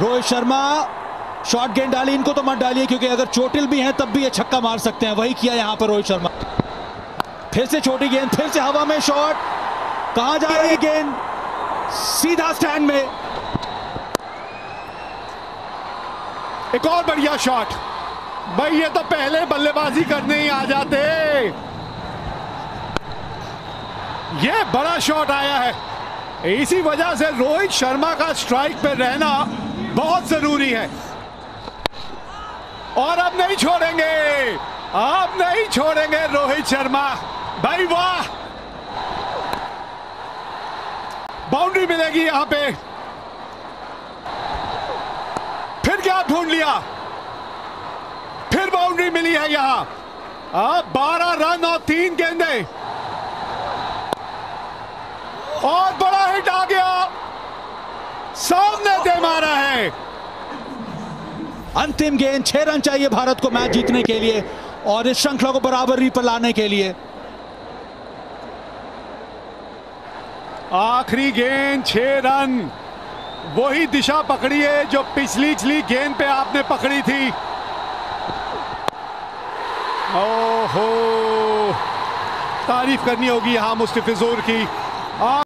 Rohit Sharma shot गेंद डाली, इनको तो मत डालिए, क्योंकि अगर चोटिल भी हैं, तब भी ये छक्का मार सकते हैं। वही किया यहाँ पर रोहित शर्मा। फिर से छोटी गेंद, फिर से हवा में शॉट कहाँ जा रही है गेंद? सीधा स्टैंड में। एक और बढ़िया शॉट भाई, ये तो पहले बल्लेबाजी करने ही आ जाते। ये बड़ा शॉट आया है। इसी वजह से रोहित शर्मा का स्ट्राइक पे रहना बहुत ज़रूरी है। और अब नहीं छोड़ेंगे। अब नहीं छोड़ेंगे रोहित शर्मा। भाई वाह। बाउंड्री मिलेगी यहाँ पे। फिर क्या ढूंढ लिया? फिर बाउंड्री मिली है यहाँ। अब 12 रन और तीन गेंदे। और बड़ा हिट आ गया। सामने दे मारा है अंतिम गेंद, छह रन चाहिए भारत को मैच जीतने के लिए और इस श्रृंखला को बराबरी पर लाने के लिए। आखिरी गेंद, छह रन। वही दिशा पकड़ी है जो पिछली पिछली गेंद पे आपने पकड़ी थी। ओहो, तारीफ़ करनी होगी यहाँ मुस्तफिजुर की।